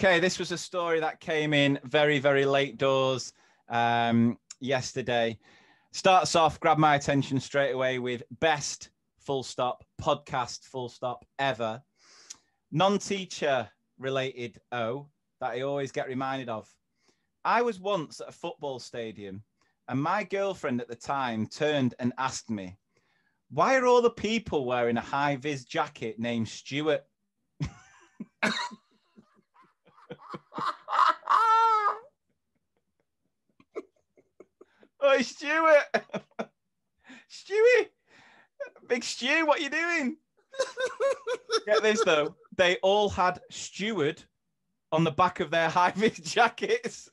Okay, this was a story that came in very, very late doors um, yesterday. Starts off, grab my attention straight away with best full stop podcast full stop ever. Non teacher related O that I always get reminded of. I was once at a football stadium and my girlfriend at the time turned and asked me, Why are all the people wearing a high vis jacket named Stuart? Oh, Stuart. Stewie. Big Stew, what you doing? Get this though. They all had steward on the back of their high vis jackets.